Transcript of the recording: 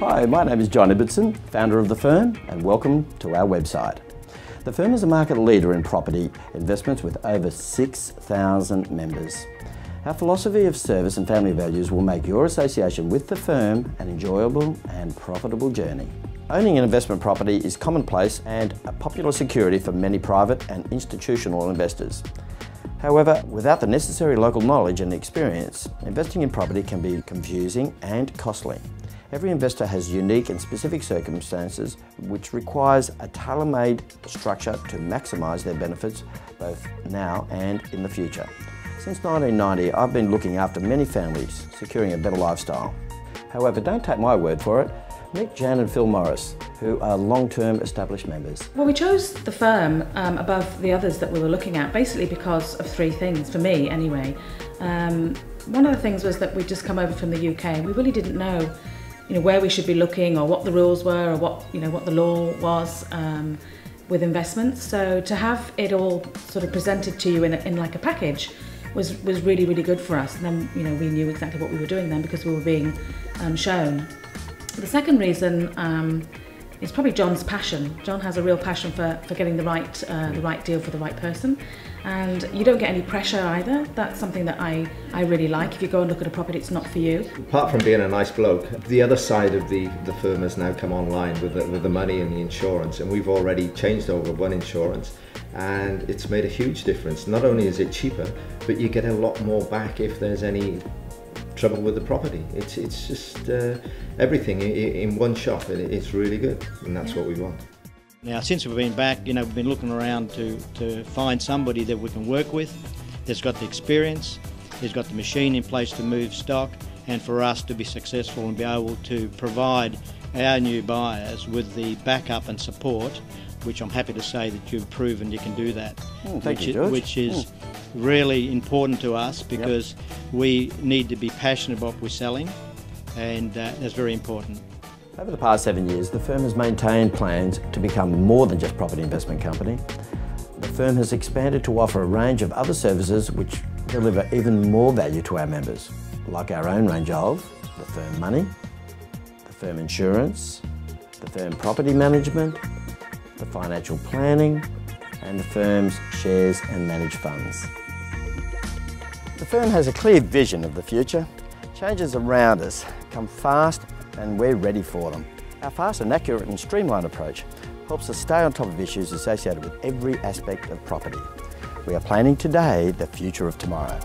Hi, my name is John Ibbitson, founder of the firm, and welcome to our website. The firm is a market leader in property investments with over 6,000 members. Our philosophy of service and family values will make your association with the firm an enjoyable and profitable journey. Owning an investment property is commonplace and a popular security for many private and institutional investors. However, without the necessary local knowledge and experience, investing in property can be confusing and costly. Every investor has unique and specific circumstances which requires a tailor-made structure to maximise their benefits both now and in the future. Since 1990, I've been looking after many families, securing a better lifestyle. However, don't take my word for it. Meet Jan and Phil Morris, who are long-term established members. Well, we chose the firm um, above the others that we were looking at, basically because of three things, for me anyway. Um, one of the things was that we'd just come over from the UK we really didn't know you know, where we should be looking or what the rules were or what, you know, what the law was um, with investments. So to have it all sort of presented to you in, a, in like a package was, was really, really good for us. And then, you know, we knew exactly what we were doing then because we were being um, shown. The second reason um, is probably John's passion. John has a real passion for, for getting the right, uh, the right deal for the right person. And you don't get any pressure either. That's something that I, I really like. If you go and look at a property, it's not for you. Apart from being a nice bloke, the other side of the, the firm has now come online with the, with the money and the insurance. And we've already changed over one insurance and it's made a huge difference. Not only is it cheaper, but you get a lot more back if there's any trouble with the property. It's it's just uh, everything in one shop. It's really good, and that's what we want. Now, since we've been back, you know, we've been looking around to, to find somebody that we can work with that's got the experience, that's got the machine in place to move stock, and for us to be successful and be able to provide our new buyers with the backup and support, which I'm happy to say that you've proven you can do that. Mm, which, you, which is mm really important to us because yep. we need to be passionate about what we're selling and uh, that's very important. Over the past seven years, the firm has maintained plans to become more than just a property investment company. The firm has expanded to offer a range of other services which deliver even more value to our members, like our own range of the firm money, the firm insurance, the firm property management, the financial planning, and the firm's shares and managed funds. The firm has a clear vision of the future. Changes around us come fast and we're ready for them. Our fast and accurate and streamlined approach helps us stay on top of issues associated with every aspect of property. We are planning today the future of tomorrow.